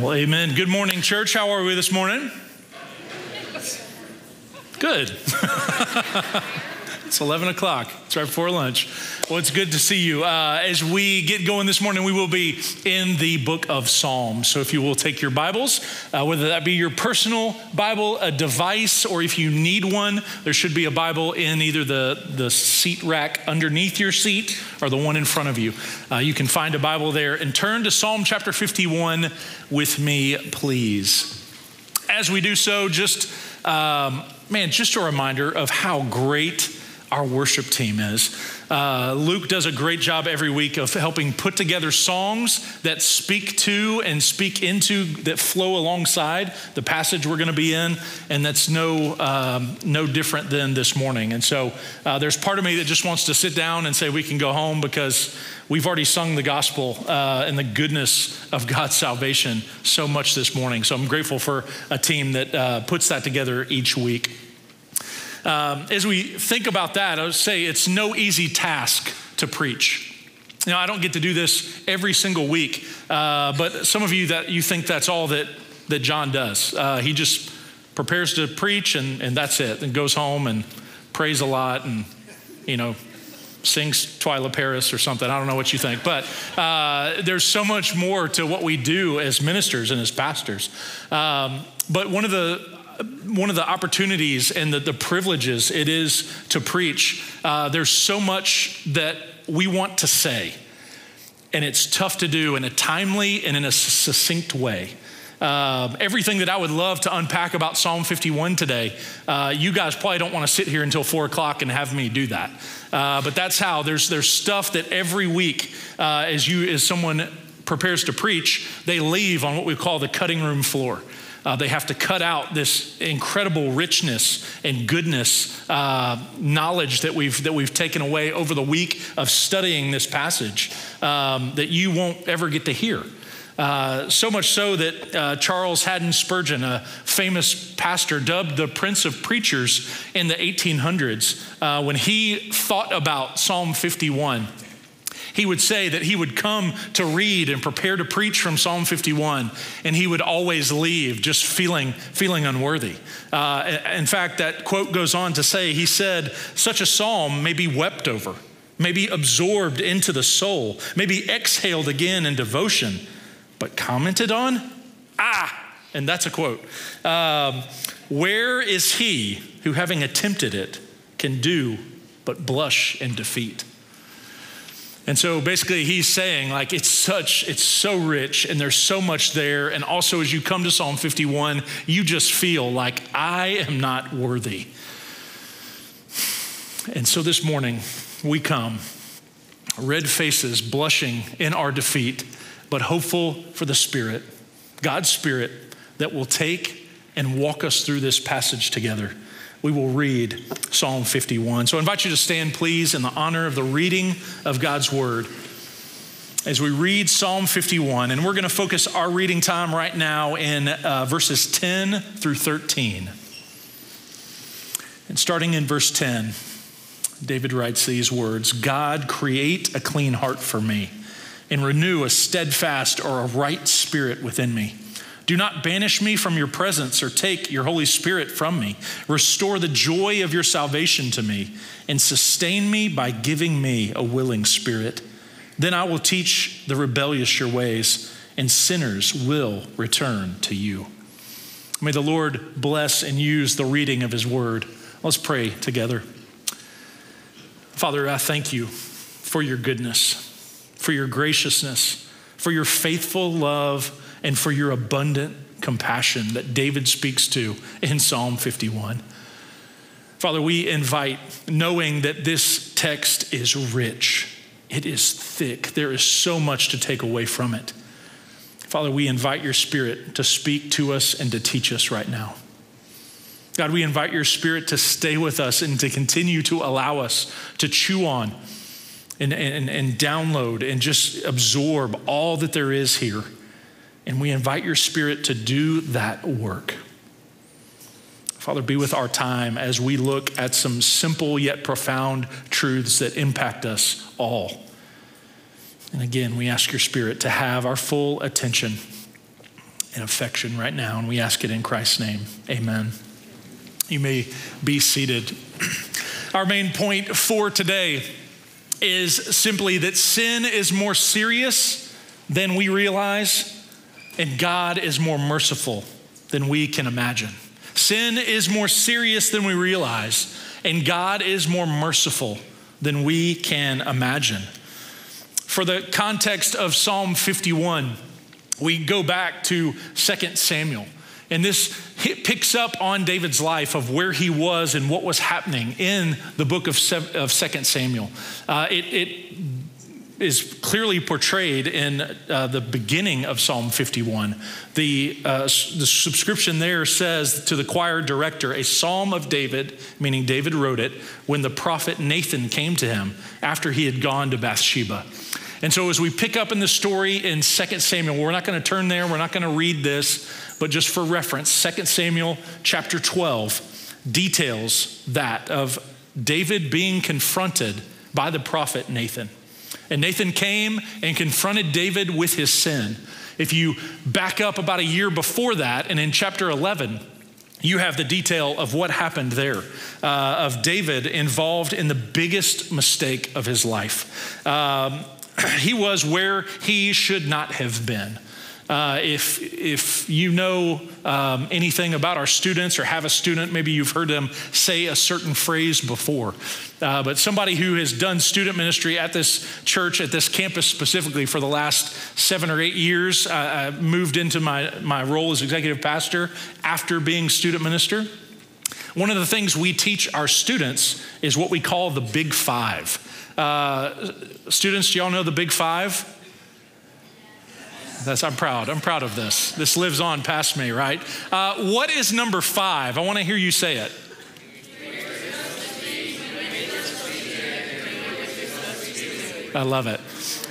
Well, amen. Good morning, church. How are we this morning? Good. it's 11 o'clock. It's right before lunch. Well, it's good to see you. Uh, as we get going this morning, we will be in the book of Psalms. So if you will take your Bibles, uh, whether that be your personal Bible, a device, or if you need one, there should be a Bible in either the, the seat rack underneath your seat or the one in front of you. Uh, you can find a Bible there and turn to Psalm chapter 51 with me, please. As we do so, just um, man, just a reminder of how great our worship team is. Uh, Luke does a great job every week of helping put together songs that speak to and speak into, that flow alongside the passage we're going to be in, and that's no um, no different than this morning. And so uh, there's part of me that just wants to sit down and say we can go home because we've already sung the gospel uh, and the goodness of God's salvation so much this morning. So I'm grateful for a team that uh, puts that together each week. Um, as we think about that, I would say it's no easy task to preach. Know, I don't get to do this every single week, uh, but some of you that you think that's all that, that John does. Uh, he just prepares to preach and, and that's it, and goes home and prays a lot and, you know, sings Twila Paris or something. I don't know what you think, but uh, there's so much more to what we do as ministers and as pastors. Um, but one of the one of the opportunities and the, the privileges it is to preach, uh, there's so much that we want to say. And it's tough to do in a timely and in a succinct way. Uh, everything that I would love to unpack about Psalm 51 today, uh, you guys probably don't want to sit here until four o'clock and have me do that. Uh, but that's how there's there's stuff that every week, uh, as you as someone prepares to preach, they leave on what we call the cutting room floor. Uh, they have to cut out this incredible richness and goodness, uh, knowledge that we've, that we've taken away over the week of studying this passage um, that you won't ever get to hear. Uh, so much so that uh, Charles Haddon Spurgeon, a famous pastor dubbed the Prince of Preachers in the 1800s, uh, when he thought about Psalm 51, he would say that he would come to read and prepare to preach from Psalm 51, and he would always leave just feeling, feeling unworthy. Uh, in fact, that quote goes on to say, he said, such a psalm may be wept over, may be absorbed into the soul, may be exhaled again in devotion, but commented on? Ah! And that's a quote. Um, where is he who, having attempted it, can do but blush in defeat? And so basically he's saying like it's such it's so rich and there's so much there and also as you come to Psalm 51 you just feel like I am not worthy. And so this morning we come red faces blushing in our defeat but hopeful for the spirit God's spirit that will take and walk us through this passage together we will read Psalm 51. So I invite you to stand, please, in the honor of the reading of God's word as we read Psalm 51. And we're going to focus our reading time right now in uh, verses 10 through 13. And starting in verse 10, David writes these words God, create a clean heart for me and renew a steadfast or a right spirit within me. Do not banish me from your presence or take your Holy Spirit from me. Restore the joy of your salvation to me and sustain me by giving me a willing spirit. Then I will teach the rebellious your ways, and sinners will return to you. May the Lord bless and use the reading of his word. Let's pray together. Father, I thank you for your goodness, for your graciousness, for your faithful love and for your abundant compassion that David speaks to in Psalm 51. Father, we invite, knowing that this text is rich, it is thick, there is so much to take away from it. Father, we invite your Spirit to speak to us and to teach us right now. God, we invite your Spirit to stay with us and to continue to allow us to chew on and, and, and download and just absorb all that there is here. And we invite your spirit to do that work. Father, be with our time as we look at some simple yet profound truths that impact us all. And again, we ask your spirit to have our full attention and affection right now. And we ask it in Christ's name. Amen. You may be seated. Our main point for today is simply that sin is more serious than we realize, and God is more merciful than we can imagine. Sin is more serious than we realize, and God is more merciful than we can imagine. For the context of Psalm 51, we go back to 2 Samuel. And this picks up on David's life of where he was and what was happening in the book of, of 2 Samuel. Uh, it, it is clearly portrayed in uh, the beginning of Psalm 51. The, uh, the subscription there says to the choir director, a psalm of David, meaning David wrote it, when the prophet Nathan came to him after he had gone to Bathsheba. And so, as we pick up in the story in 2 Samuel, we're not going to turn there, we're not going to read this, but just for reference, 2 Samuel chapter 12 details that of David being confronted by the prophet Nathan. And Nathan came and confronted David with his sin. If you back up about a year before that, and in chapter 11, you have the detail of what happened there, uh, of David involved in the biggest mistake of his life. Um, he was where he should not have been. Uh, if, if you know um, anything about our students or have a student, maybe you've heard them say a certain phrase before. Uh, but somebody who has done student ministry at this church, at this campus specifically, for the last seven or eight years, uh, I moved into my, my role as executive pastor after being student minister. One of the things we teach our students is what we call the Big Five. Uh, students, do y'all know the Big Five? That's, I'm proud. I'm proud of this. This lives on past me, right? Uh, what is number five? I want to hear you say it. I love it.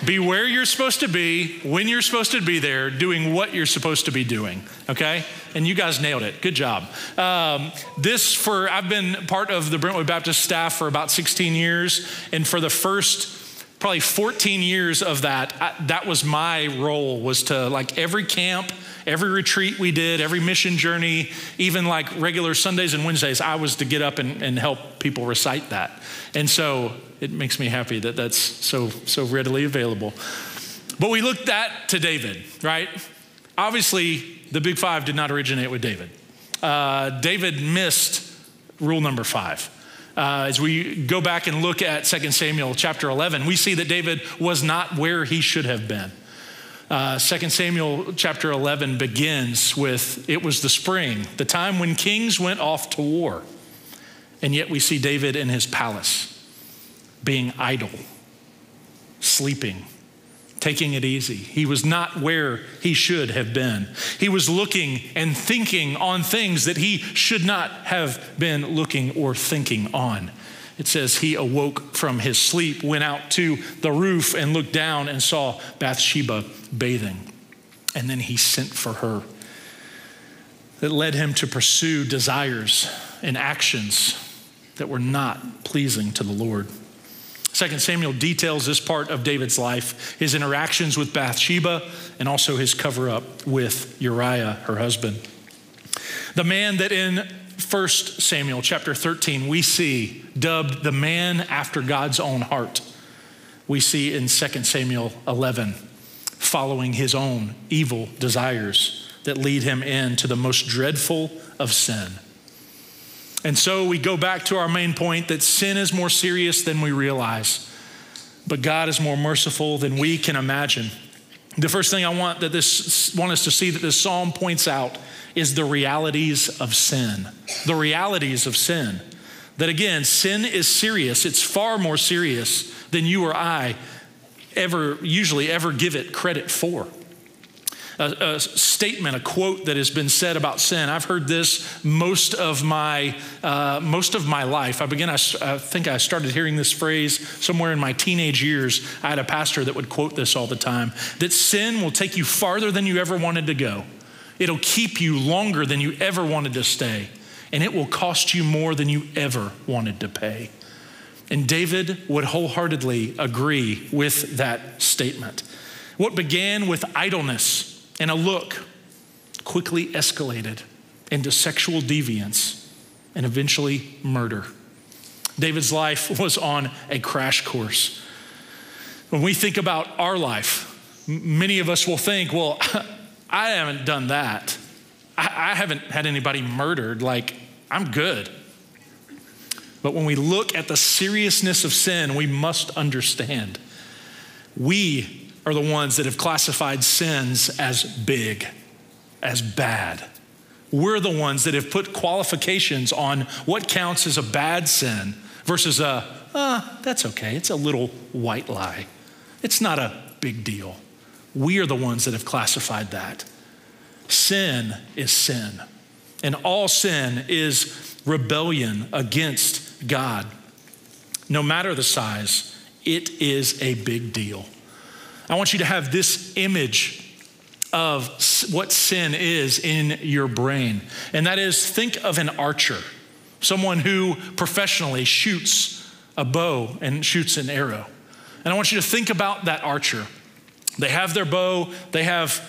Be where you're supposed to be, when you're supposed to be there, doing what you're supposed to be doing, okay? And you guys nailed it. Good job. Um, this, for, I've been part of the Brentwood Baptist staff for about 16 years, and for the first probably 14 years of that, I, that was my role, was to like every camp, every retreat we did, every mission journey, even like regular Sundays and Wednesdays, I was to get up and, and help people recite that. And so it makes me happy that that's so, so readily available. But we looked at to David, right? Obviously, the big five did not originate with David. Uh, David missed rule number five. Uh, as we go back and look at 2 Samuel chapter 11, we see that David was not where he should have been. Uh, 2 Samuel chapter 11 begins with it was the spring, the time when kings went off to war. And yet we see David in his palace being idle, sleeping, taking it easy. He was not where he should have been. He was looking and thinking on things that he should not have been looking or thinking on. It says he awoke from his sleep, went out to the roof, and looked down and saw Bathsheba bathing. And then he sent for her. That led him to pursue desires and actions that were not pleasing to the Lord. Second Samuel details this part of David's life, his interactions with Bathsheba, and also his cover up with Uriah, her husband. The man that in 1 Samuel chapter 13 we see dubbed the man after God's own heart, we see in 2 Samuel 11 following his own evil desires that lead him into the most dreadful of sin and so we go back to our main point that sin is more serious than we realize, but God is more merciful than we can imagine. The first thing I want that this want us to see that this psalm points out is the realities of sin. The realities of sin. That again, sin is serious. It's far more serious than you or I ever usually ever give it credit for a, a, statement, a quote that has been said about sin. I've heard this most of my uh, most of my life. I begin. I, I, think I started hearing this phrase somewhere in my teenage years. I had a pastor that would quote this all the time. That sin will take you farther than you ever wanted to go. It'll keep you longer than you ever wanted to stay, and it will cost you more than you ever wanted to pay. And David would wholeheartedly agree with that statement. What began with idleness and a look quickly escalated into sexual deviance and eventually murder. David's life was on a crash course. When we think about our life, many of us will think, well, I haven't done that. I, haven't had anybody murdered. Like, I'm good. But when we look at the seriousness of sin, we must understand we are the ones that have classified sins as big, as bad. We're the ones that have put qualifications on what counts as a bad sin versus a, uh, that's okay, it's a little white lie. It's not a big deal. We are the ones that have classified that. Sin is sin, and all sin is rebellion against God. No matter the size, it is a big deal. I want you to have this image of what sin is in your brain, and that is think of an archer, someone who professionally shoots a bow and shoots an arrow. And I want you to think about that archer. They have their bow, they have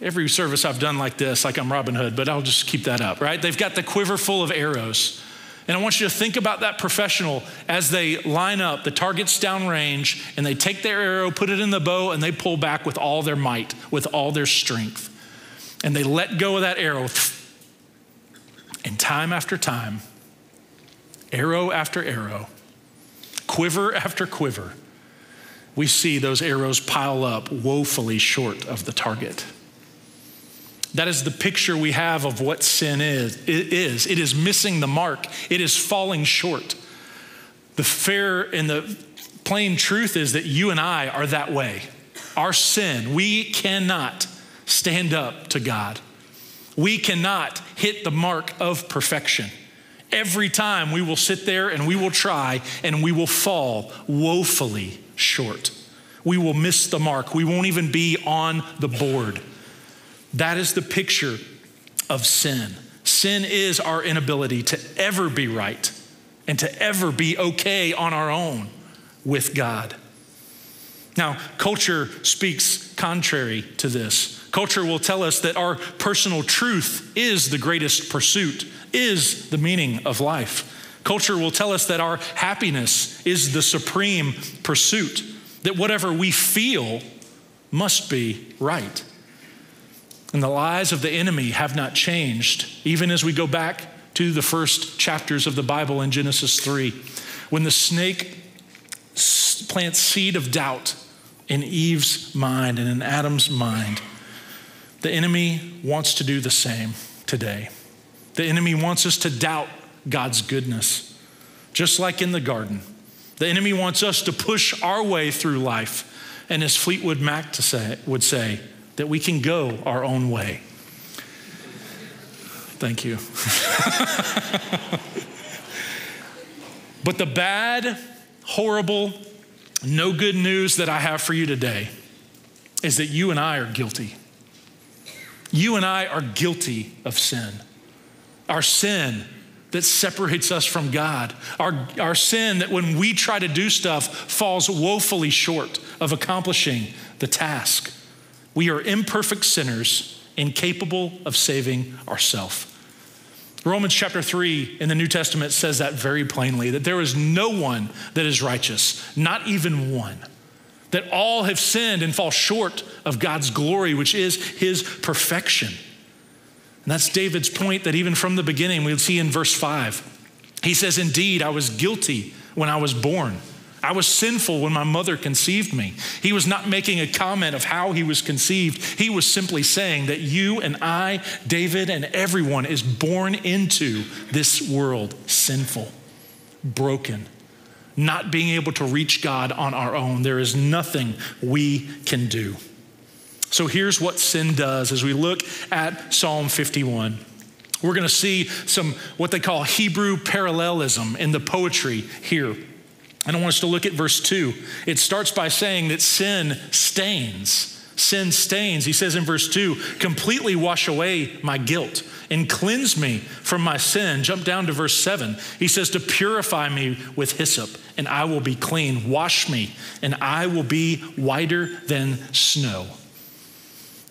every service I've done like this, like I'm Robin Hood, but I'll just keep that up, right? They've got the quiver full of arrows. And I want you to think about that professional as they line up, the target's downrange, and they take their arrow, put it in the bow, and they pull back with all their might, with all their strength. And they let go of that arrow. And time after time, arrow after arrow, quiver after quiver, we see those arrows pile up woefully short of the target. That is the picture we have of what sin is. It is. It is missing the mark. It is falling short. The fair and the plain truth is that you and I are that way. Our sin, we cannot stand up to God. We cannot hit the mark of perfection. Every time we will sit there and we will try and we will fall woefully short. We will miss the mark. We won't even be on the board. That is the picture of sin. Sin is our inability to ever be right and to ever be okay on our own with God. Now, culture speaks contrary to this. Culture will tell us that our personal truth is the greatest pursuit, is the meaning of life. Culture will tell us that our happiness is the supreme pursuit, that whatever we feel must be right. And the lies of the enemy have not changed, even as we go back to the first chapters of the Bible in Genesis 3. When the snake plants seed of doubt in Eve's mind and in Adam's mind, the enemy wants to do the same today. The enemy wants us to doubt God's goodness, just like in the garden. The enemy wants us to push our way through life. And as Fleetwood Mac to say, would say, that we can go our own way. Thank you. but the bad, horrible, no good news that I have for you today is that you and I are guilty. You and I are guilty of sin. Our sin that separates us from God. Our, our sin that when we try to do stuff falls woefully short of accomplishing the task. We are imperfect sinners, incapable of saving ourselves. Romans chapter 3 in the New Testament says that very plainly that there is no one that is righteous, not even one. That all have sinned and fall short of God's glory, which is his perfection. And that's David's point that even from the beginning, we'll see in verse 5. He says, Indeed, I was guilty when I was born. I was sinful when my mother conceived me. He was not making a comment of how he was conceived. He was simply saying that you and I, David, and everyone is born into this world sinful, broken, not being able to reach God on our own. There is nothing we can do. So here's what sin does as we look at Psalm 51. We're going to see some what they call Hebrew parallelism in the poetry here. And I want us to look at verse 2. It starts by saying that sin stains. Sin stains. He says in verse 2 completely wash away my guilt and cleanse me from my sin. Jump down to verse 7. He says to purify me with hyssop and I will be clean. Wash me and I will be whiter than snow.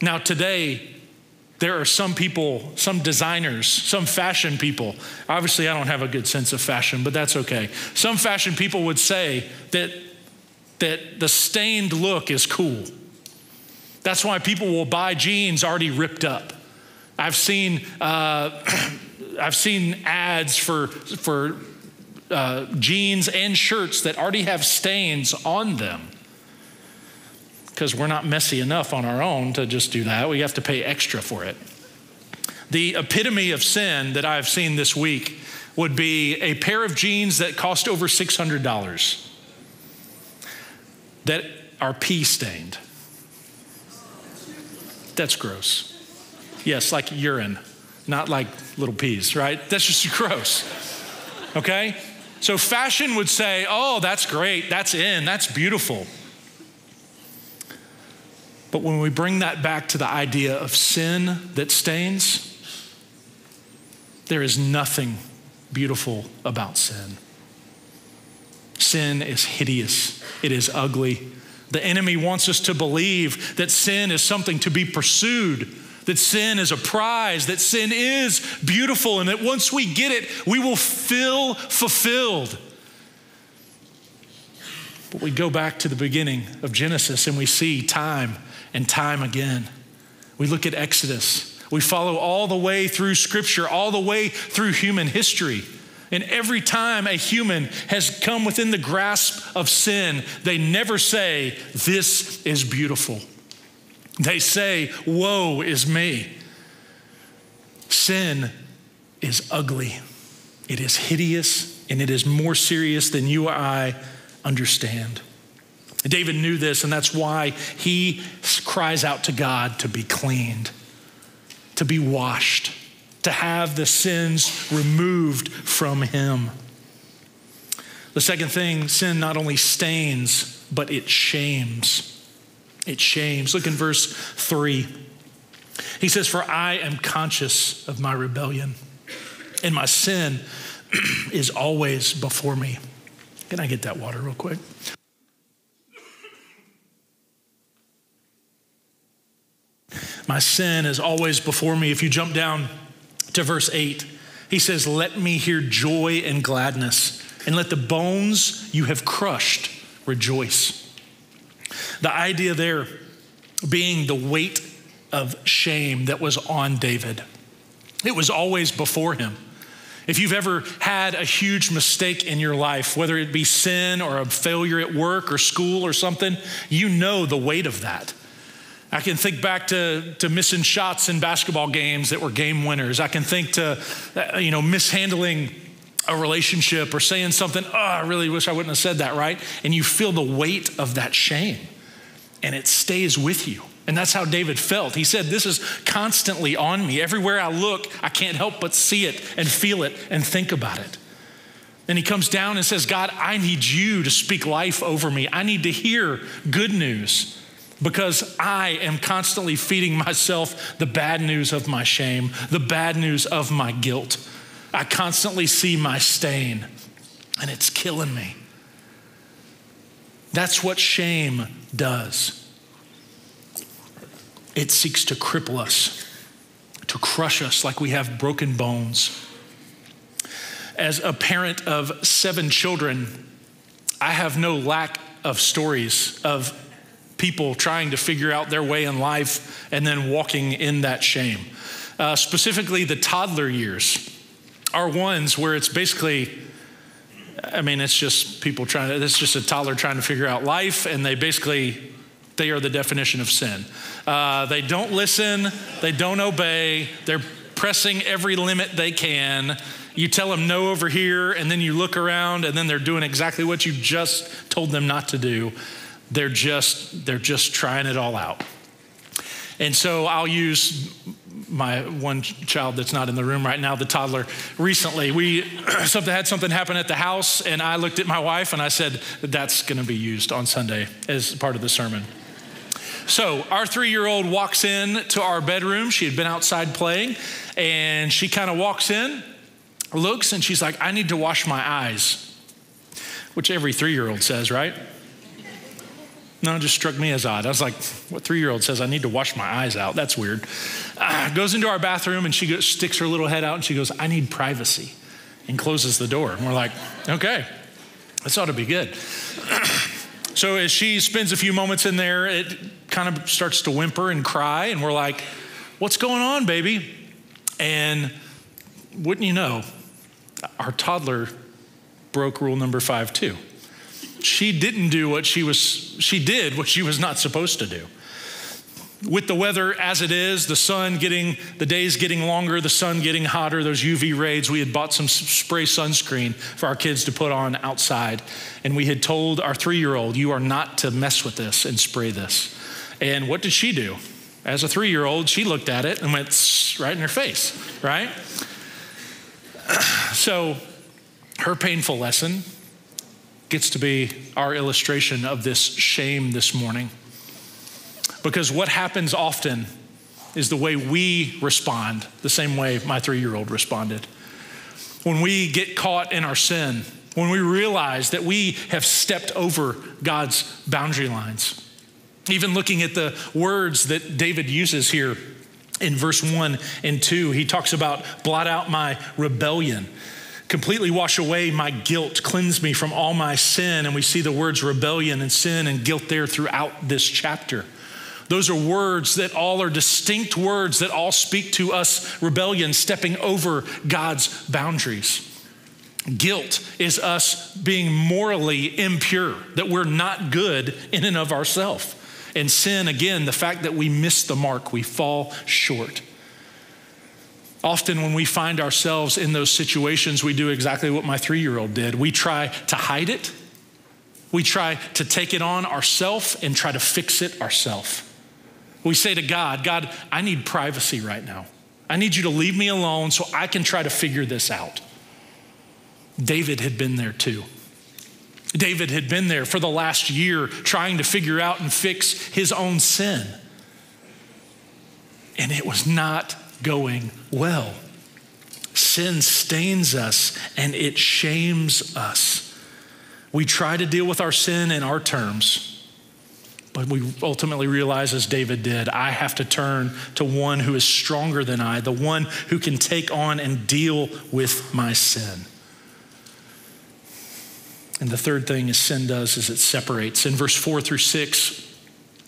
Now, today, There are some people, some designers, some fashion people. Obviously, I don't have a good sense of fashion, but that's okay. Some fashion people would say that, that the stained look is cool. That's why people will buy jeans already ripped up. I've seen, uh, I've seen ads for, for uh, jeans and shirts that already have stains on them because we're not messy enough on our own to just do that. We have to pay extra for it. The epitome of sin that I've seen this week would be a pair of jeans that cost over $600 that are pee stained. That's gross. Yes, like urine, not like little peas, right? That's just gross. Okay? So fashion would say, oh, that's great, that's in, that's beautiful. But when we bring that back to the idea of sin that stains, there is nothing beautiful about sin. Sin is hideous, it is ugly. The enemy wants us to believe that sin is something to be pursued, that sin is a prize, that sin is beautiful, and that once we get it, we will feel fulfilled. But we go back to the beginning of Genesis and we see time and time again. We look at Exodus. We follow all the way through Scripture, all the way through human history. And every time a human has come within the grasp of sin, they never say, This is beautiful. They say, Woe is me. Sin is ugly, it is hideous, and it is more serious than you or I understand. David knew this, and that's why he cries out to God to be cleaned, to be washed, to have the sins removed from him. The second thing sin not only stains, but it shames. It shames. Look in verse 3. He says, For I am conscious of my rebellion, and my sin is always before me. Can I get that water real quick? My sin is always before me. If you jump down to verse 8, he says, Let me hear joy and gladness, and let the bones you have crushed rejoice. The idea there being the weight of shame that was on David, it was always before him. If you've ever had a huge mistake in your life, whether it be sin or a failure at work or school or something, you know the weight of that. I can think back to, to missing shots in basketball games that were game winners. I can think to, uh, you know, mishandling a relationship or saying something, oh, I really wish I wouldn't have said that, right? And you feel the weight of that shame and it stays with you. And that's how David felt. He said, This is constantly on me. Everywhere I look, I can't help but see it and feel it and think about it. And he comes down and says, God, I need you to speak life over me. I need to hear good news because I am constantly feeding myself the bad news of my shame, the bad news of my guilt. I constantly see my stain, and it's killing me. That's what shame does. It seeks to cripple us, to crush us like we have broken bones. As a parent of seven children, I have no lack of stories of people trying to figure out their way in life and then walking in that shame. Uh, specifically, the toddler years are ones where it's basically, I mean, it's just people trying to, it's just a toddler trying to figure out life, and they basically, they are the definition of sin. Uh, they don't listen, they don't obey, they're pressing every limit they can. You tell them no over here, and then you look around, and then they're doing exactly what you just told them not to do. They're just, they're just trying it all out. And so I'll use my one child that's not in the room right now, the toddler. Recently, we something had something happen at the house, and I looked at my wife and I said, "That's going to be used on Sunday as part of the sermon." So our three-year-old walks in to our bedroom. She had been outside playing, and she kind of walks in, looks, and she's like, "I need to wash my eyes," which every three-year-old says, right? No, it just struck me as odd. I was like, what three year old says I need to wash my eyes out? That's weird. Uh, goes into our bathroom and she goes, sticks her little head out and she goes, I need privacy, and closes the door. And we're like, okay, this ought to be good. so as she spends a few moments in there, it kind of starts to whimper and cry. And we're like, what's going on, baby? And wouldn't you know, our toddler broke rule number five, too she didn't do what she was, she did what she was not supposed to do. With the weather as it is, the sun getting, the days getting longer, the sun getting hotter, those UV rays, we had bought some spray sunscreen for our kids to put on outside. And we had told our three year old, you are not to mess with this and spray this. And what did she do? As a three year old, she looked at it and went right in her face, right? So, her painful lesson gets to be our illustration of this shame this morning. Because what happens often is the way we respond, the same way my three year old responded. When we get caught in our sin, when we realize that we have stepped over God's boundary lines. Even looking at the words that David uses here in verse 1 and 2, he talks about blot out my rebellion completely wash away my guilt, cleanse me from all my sin. And we see the words rebellion and sin and guilt there throughout this chapter. Those are words that all are distinct words that all speak to us rebellion, stepping over God's boundaries. Guilt is us being morally impure, that we're not good in and of ourselves. And sin, again, the fact that we miss the mark, we fall short. Often, when we find ourselves in those situations, we do exactly what my three year old did. We try to hide it, we try to take it on ourselves and try to fix it ourselves. We say to God, God, I need privacy right now. I need you to leave me alone so I can try to figure this out. David had been there too. David had been there for the last year trying to figure out and fix his own sin. And it was not going well. Sin stains us and it shames us. We try to deal with our sin in our terms, but we ultimately realize, as David did, I have to turn to one who is stronger than I, the one who can take on and deal with my sin. And the third thing is sin does is it separates. In verse 4 through 6,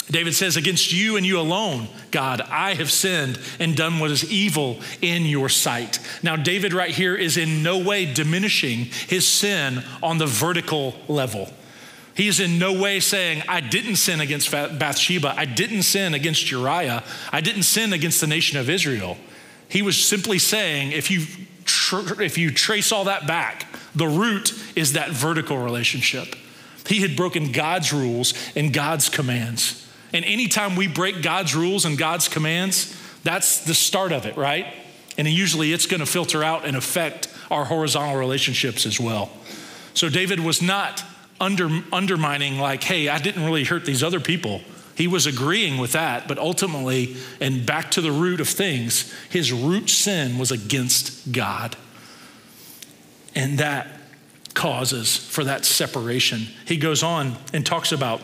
David says, Against you and you alone, God, I have sinned and done what is evil in your sight. Now, David right here is in no way diminishing his sin on the vertical level. He is in no way saying, I didn't sin against Bathsheba. I didn't sin against Uriah. I didn't sin against the nation of Israel. He was simply saying, if you, if you trace all that back, the root is that vertical relationship. He had broken God's rules and God's commands. And anytime we break God's rules and God's commands, that's the start of it, right? And usually it's going to filter out and affect our horizontal relationships as well. So David was not under, undermining, like, hey, I didn't really hurt these other people. He was agreeing with that, but ultimately, and back to the root of things, his root sin was against God. And that causes for that separation. He goes on and talks about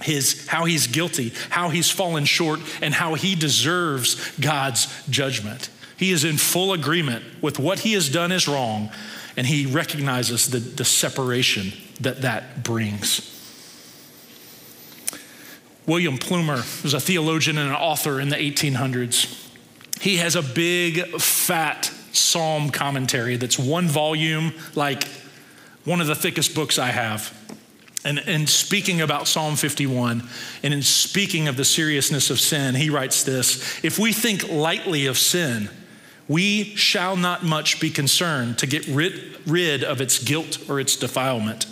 his how he's guilty, how he's fallen short, and how he deserves God's judgment. He is in full agreement with what he has done is wrong, and he recognizes the, the separation that that brings. William Plumer was a theologian and an author in the 1800s. He has a big, fat psalm commentary that's one volume, like one of the thickest books I have. And in speaking about Psalm 51 and in speaking of the seriousness of sin, he writes this If we think lightly of sin, we shall not much be concerned to get rid, rid of its guilt or its defilement,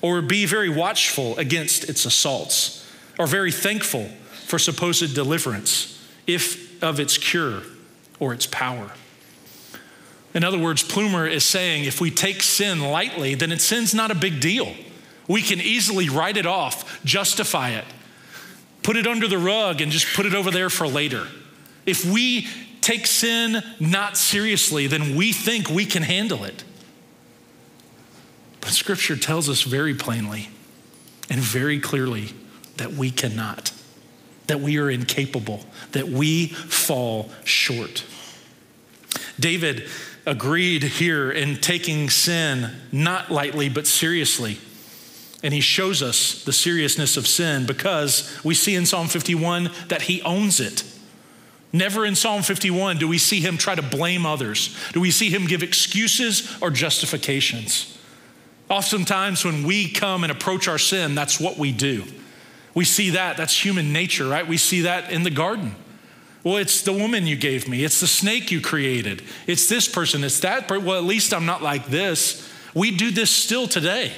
or be very watchful against its assaults, or very thankful for supposed deliverance, if of its cure or its power. In other words, Plumer is saying if we take sin lightly, then it sin's not a big deal. We can easily write it off, justify it, put it under the rug, and just put it over there for later. If we take sin not seriously, then we think we can handle it. But Scripture tells us very plainly and very clearly that we cannot, that we are incapable, that we fall short. David agreed here in taking sin not lightly but seriously. And he shows us the seriousness of sin because we see in Psalm 51 that he owns it. Never in Psalm 51 do we see him try to blame others. Do we see him give excuses or justifications? Oftentimes, when we come and approach our sin, that's what we do. We see that. That's human nature, right? We see that in the garden. Well, it's the woman you gave me. It's the snake you created. It's this person. It's that. Per- well, at least I'm not like this. We do this still today.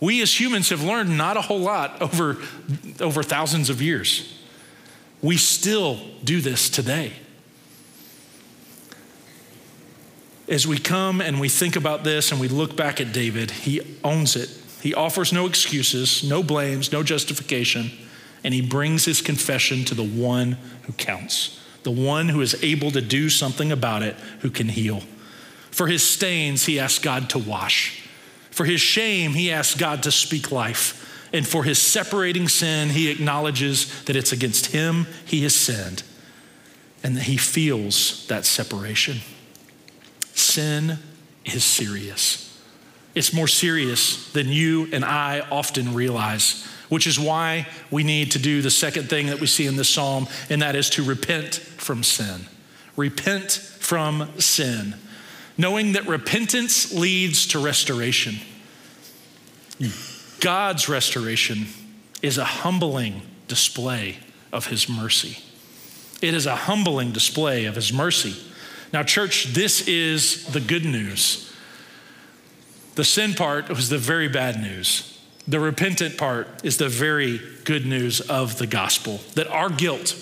We as humans have learned not a whole lot over, over thousands of years. We still do this today. As we come and we think about this and we look back at David, he owns it. He offers no excuses, no blames, no justification, and he brings his confession to the one who counts, the one who is able to do something about it, who can heal. For his stains, he asks God to wash. For his shame, he asks God to speak life. And for his separating sin, he acknowledges that it's against him he has sinned and that he feels that separation. Sin is serious. It's more serious than you and I often realize, which is why we need to do the second thing that we see in this psalm, and that is to repent from sin. Repent from sin, knowing that repentance leads to restoration. God's restoration is a humbling display of his mercy. It is a humbling display of his mercy. Now, church, this is the good news. The sin part was the very bad news. The repentant part is the very good news of the gospel that our guilt,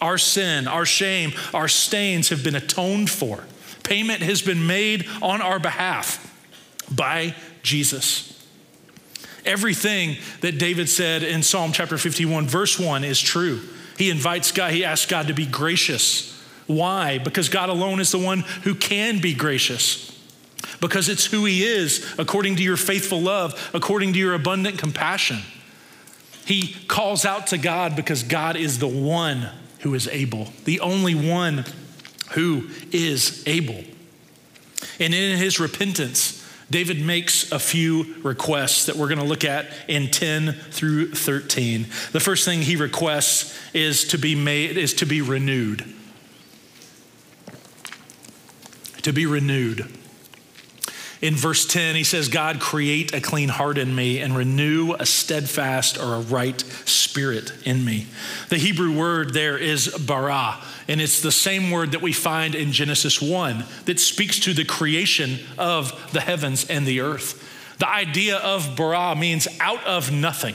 our sin, our shame, our stains have been atoned for. Payment has been made on our behalf by Jesus. Everything that David said in Psalm chapter 51, verse 1 is true. He invites God, he asks God to be gracious. Why? Because God alone is the one who can be gracious. Because it's who he is, according to your faithful love, according to your abundant compassion. He calls out to God because God is the one who is able, the only one who is able. And in his repentance, David makes a few requests that we're going to look at in 10 through 13. The first thing he requests is to be made is to be renewed. To be renewed. In verse 10, he says, God, create a clean heart in me and renew a steadfast or a right spirit in me. The Hebrew word there is bara, and it's the same word that we find in Genesis 1 that speaks to the creation of the heavens and the earth. The idea of bara means out of nothing.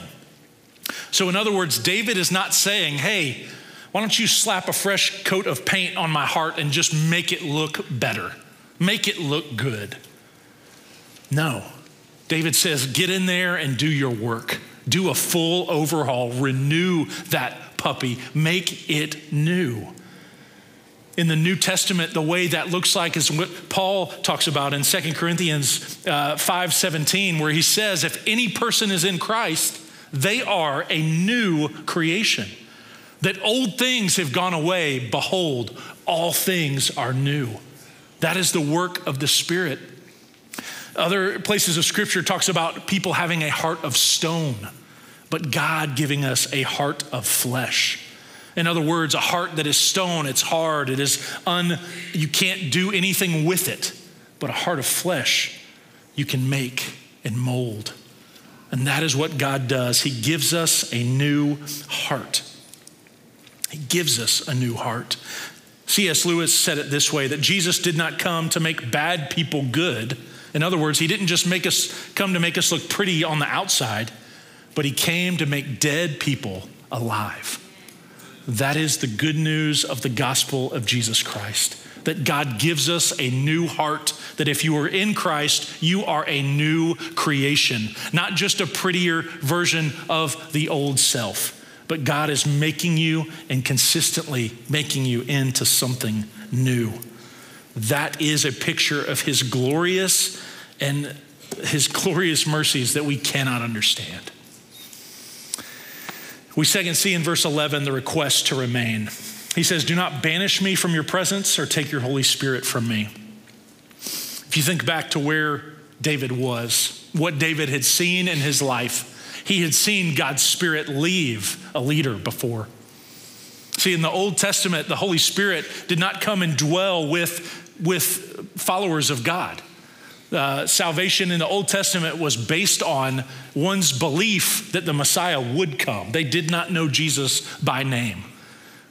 So, in other words, David is not saying, hey, why don't you slap a fresh coat of paint on my heart and just make it look better, make it look good. No. David says, get in there and do your work. Do a full overhaul, renew that puppy, make it new. In the New Testament, the way that looks like is what Paul talks about in 2 Corinthians uh, 5 17, where he says, If any person is in Christ, they are a new creation. That old things have gone away, behold, all things are new. That is the work of the Spirit other places of scripture talks about people having a heart of stone, but God giving us a heart of flesh. In other words, a heart that is stone, it's hard, it is un you can't do anything with it. But a heart of flesh you can make and mold. And that is what God does. He gives us a new heart. He gives us a new heart. C.S. Lewis said it this way that Jesus did not come to make bad people good in other words, he didn't just make us come to make us look pretty on the outside, but he came to make dead people alive. That is the good news of the gospel of Jesus Christ. That God gives us a new heart, that if you are in Christ, you are a new creation, not just a prettier version of the old self, but God is making you and consistently making you into something new. That is a picture of his glorious and his glorious mercies that we cannot understand. We second see in verse 11 the request to remain. He says, Do not banish me from your presence or take your Holy Spirit from me. If you think back to where David was, what David had seen in his life, he had seen God's Spirit leave a leader before. See, in the Old Testament, the Holy Spirit did not come and dwell with, with followers of God. Uh, salvation in the Old Testament was based on one's belief that the Messiah would come. They did not know Jesus by name,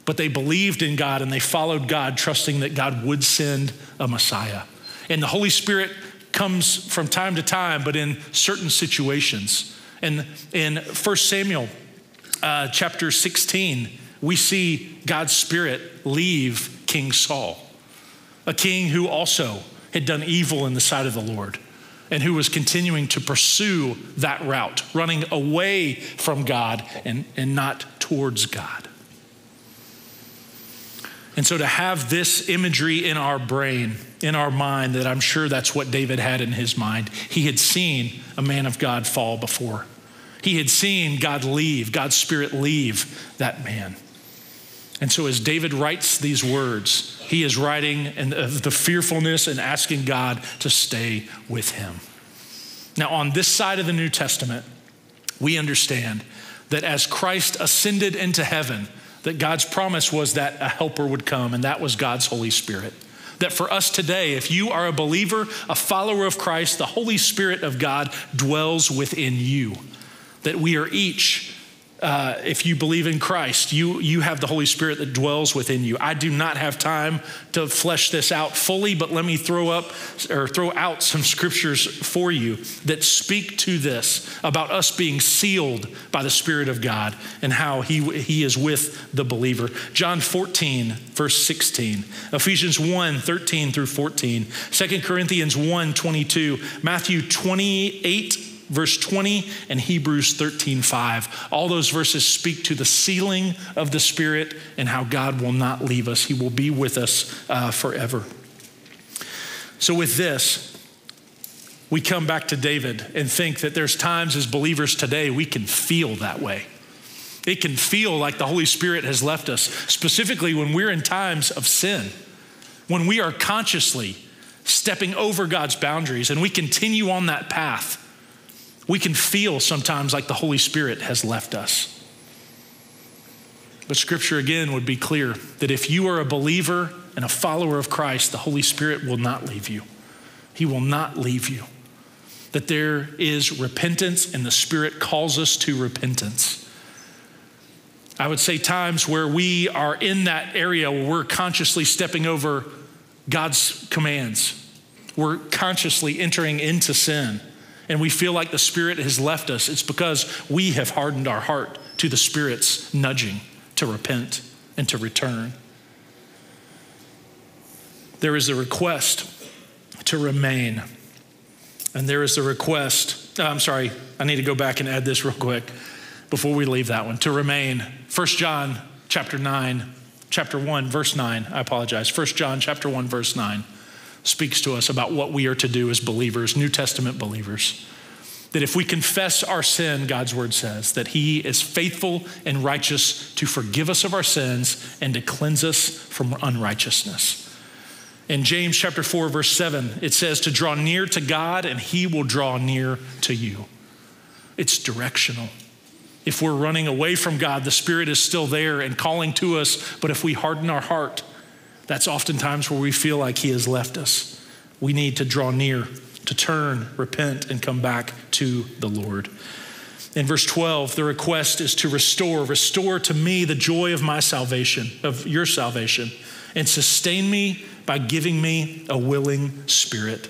but they believed in God and they followed God, trusting that God would send a Messiah. And the Holy Spirit comes from time to time, but in certain situations. And in 1 Samuel uh, chapter 16, we see God's Spirit leave King Saul, a king who also had done evil in the sight of the Lord and who was continuing to pursue that route, running away from God and, and not towards God. And so to have this imagery in our brain, in our mind, that I'm sure that's what David had in his mind, he had seen a man of God fall before. He had seen God leave, God's Spirit leave that man. And so, as David writes these words, he is writing and the fearfulness and asking God to stay with him. Now, on this side of the New Testament, we understand that as Christ ascended into heaven, that God's promise was that a helper would come, and that was God's Holy Spirit. That for us today, if you are a believer, a follower of Christ, the Holy Spirit of God dwells within you. That we are each uh, if you believe in Christ, you, you have the Holy Spirit that dwells within you. I do not have time to flesh this out fully, but let me throw up or throw out some scriptures for you that speak to this about us being sealed by the Spirit of God and how He, he is with the believer. John 14, verse 16, Ephesians 1, 13 through 14, 2 Corinthians 1, 22, Matthew 28, verse 20 and Hebrews 13 5. All those verses speak to the sealing of the Spirit and how God will not leave us, He will be with us uh, forever. So, with this, we come back to David and think that there's times as believers today we can feel that way. It can feel like the Holy Spirit has left us, specifically when we're in times of sin, when we are consciously stepping over God's boundaries and we continue on that path we can feel sometimes like the Holy Spirit has left us. But scripture again would be clear that if you are a believer and a follower of Christ, the Holy Spirit will not leave you. He will not leave you. That there is repentance and the Spirit calls us to repentance. I would say times where we are in that area where we're consciously stepping over God's commands, we're consciously entering into sin and we feel like the Spirit has left us, it's because we have hardened our heart to the Spirit's nudging to repent and to return. There is a request to remain. And there is a request, oh, I'm sorry, I need to go back and add this real quick before we leave that one. To remain. 1 John chapter 9, chapter 1, verse 9. I apologize. 1 John chapter 1, verse 9 speaks to us about what we are to do as believers, New Testament believers. That if we confess our sin, God's word says, that He is faithful and righteous to forgive us of our sins and to cleanse us from unrighteousness. In James chapter 4, verse 7, it says to draw near to God and He will draw near to you. It's directional. If we're running away from God, the Spirit is still there and calling to us, but if we harden our heart, that's oftentimes where we feel like He has left us. We need to draw near, to turn, repent, and come back to the Lord. In verse 12, the request is to restore. Restore to me the joy of my salvation, of your salvation, and sustain me by giving me a willing spirit.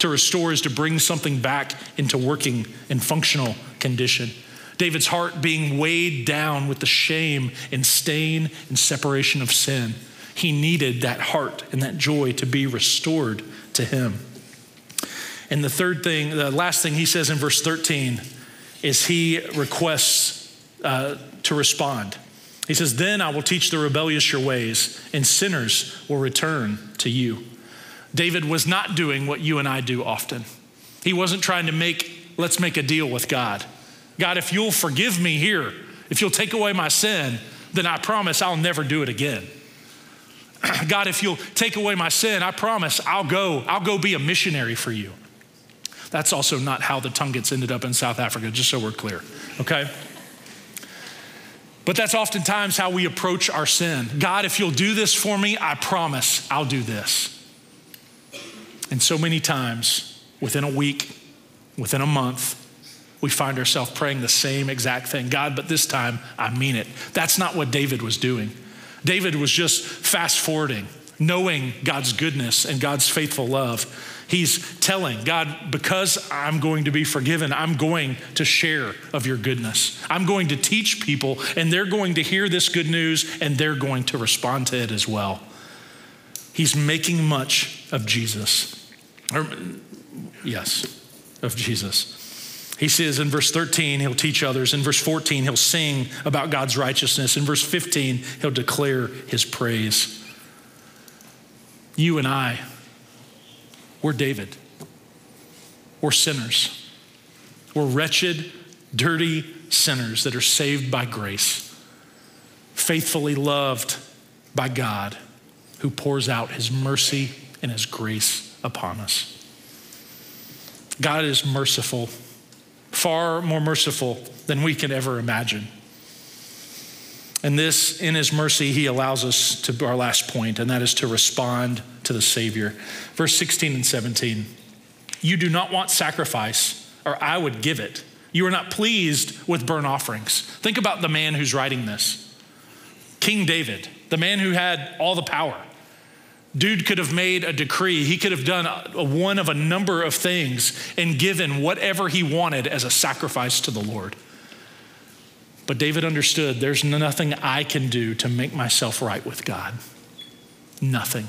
To restore is to bring something back into working and functional condition. David's heart being weighed down with the shame and stain and separation of sin he needed that heart and that joy to be restored to him. And the third thing, the last thing he says in verse 13 is he requests uh, to respond. He says, Then I will teach the rebellious your ways, and sinners will return to you. David was not doing what you and I do often. He wasn't trying to make, let's make a deal with God. God, if you'll forgive me here, If you'll take away my sin, then I promise I'll never do it again. God, if you'll take away my sin, I promise I'll go, I'll go be a missionary for you. That's also not how the Tungats ended up in South Africa, just so we're clear, okay? But that's oftentimes how we approach our sin. God, if you'll do this for me, I promise I'll do this. And so many times, within a week, within a month, we find ourselves praying the same exact thing God, but this time I mean it. That's not what David was doing. David was just fast forwarding, knowing God's goodness and God's faithful love. He's telling God, because I'm going to be forgiven, I'm going to share of your goodness. I'm going to teach people, and they're going to hear this good news and they're going to respond to it as well. He's making much of Jesus. Or, yes, of Jesus. He says in verse 13, he'll teach others. In verse 14, he'll sing about God's righteousness. In verse 15, he'll declare his praise. You and I, we're David. We're sinners. We're wretched, dirty sinners that are saved by grace, faithfully loved by God, who pours out his mercy and his grace upon us. God is merciful far more merciful than we can ever imagine. And this, in his mercy, he allows us to our last point, and that is to respond to the Savior. Verse 16 and 17 You do not want sacrifice, or I would give it. You are not pleased with burnt offerings. Think about the man who's writing this King David, the man who had all the power. Dude could have made a decree. He could have done a, one of a number of things and given whatever he wanted as a sacrifice to the Lord. But David understood there's nothing I can do to make myself right with God. Nothing.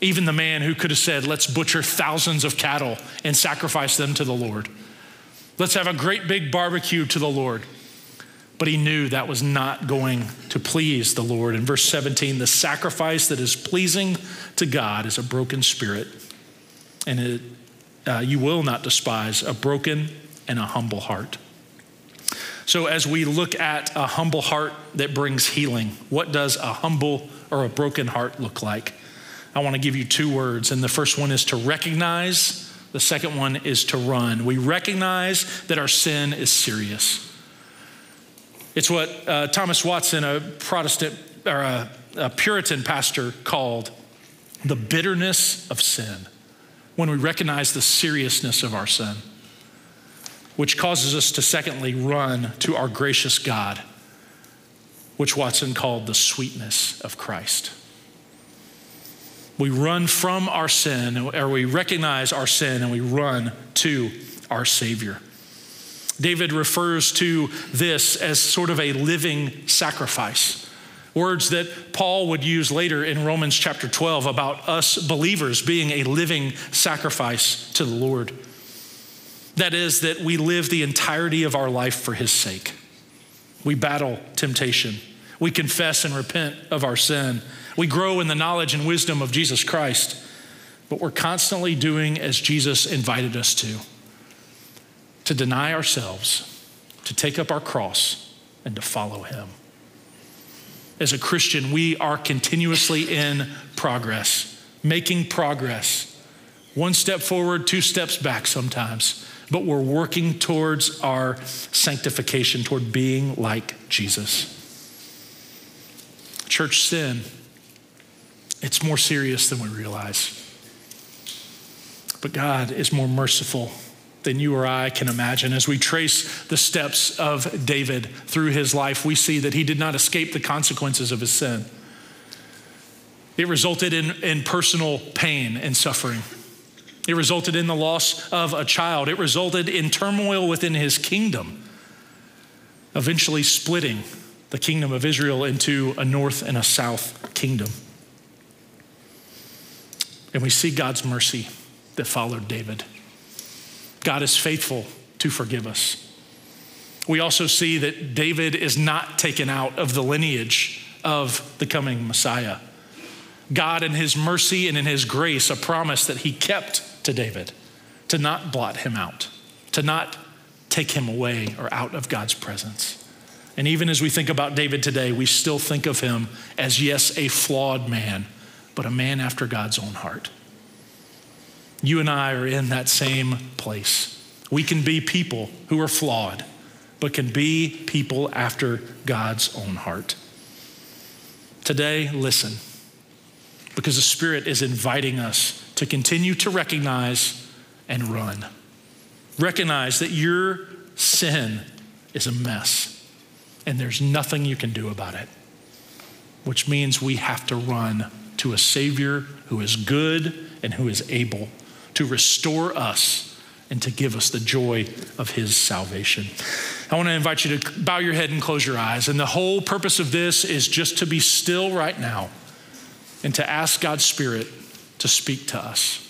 Even the man who could have said, Let's butcher thousands of cattle and sacrifice them to the Lord. Let's have a great big barbecue to the Lord. But he knew that was not going to please the Lord. In verse 17, the sacrifice that is pleasing to God is a broken spirit, and it, uh, you will not despise a broken and a humble heart. So, as we look at a humble heart that brings healing, what does a humble or a broken heart look like? I want to give you two words, and the first one is to recognize, the second one is to run. We recognize that our sin is serious. It's what uh, Thomas Watson, a Protestant or a, a Puritan pastor, called the bitterness of sin when we recognize the seriousness of our sin, which causes us to, secondly, run to our gracious God, which Watson called the sweetness of Christ. We run from our sin, or we recognize our sin, and we run to our Savior. David refers to this as sort of a living sacrifice. Words that Paul would use later in Romans chapter 12 about us believers being a living sacrifice to the Lord. That is, that we live the entirety of our life for his sake. We battle temptation. We confess and repent of our sin. We grow in the knowledge and wisdom of Jesus Christ. But we're constantly doing as Jesus invited us to to deny ourselves, to take up our cross, and to follow Him. As a Christian, we are continuously in progress, making progress. One step forward, two steps back sometimes, but we're working towards our sanctification, toward being like Jesus. Church sin, it's more serious than we realize. But God is more merciful than you or I can imagine. As we trace the steps of David through his life, we see that he did not escape the consequences of his sin. It resulted in, in personal pain and suffering. It resulted in the loss of a child. It resulted in turmoil within his kingdom, eventually splitting the kingdom of Israel into a north and a south kingdom. And we see God's mercy that followed David. God is faithful to forgive us. We also see that David is not taken out of the lineage of the coming Messiah. God, in his mercy and in his grace, a promise that he kept to David to not blot him out, to not take him away or out of God's presence. And even as we think about David today, we still think of him as, yes, a flawed man, but a man after God's own heart. You and I are in that same place. We can be people who are flawed, but can be people after God's own heart. Today, listen, because the Spirit is inviting us to continue to recognize and run. Recognize that your sin is a mess and there's nothing you can do about it, which means we have to run to a Savior who is good and who is able to restore us and to give us the joy of his salvation. I want to invite you to bow your head and close your eyes. And the whole purpose of this is just to be still right now and to ask God's Spirit to speak to us.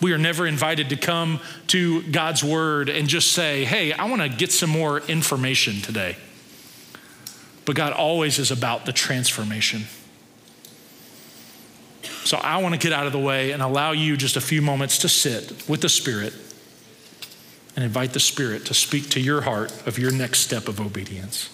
We are never invited to come to God's Word and just say, hey, I want to get some more information today. But God always is about the transformation. So I want to get out of the way and allow you just a few moments to sit with the Spirit and invite the Spirit to speak to your heart of your next step of obedience.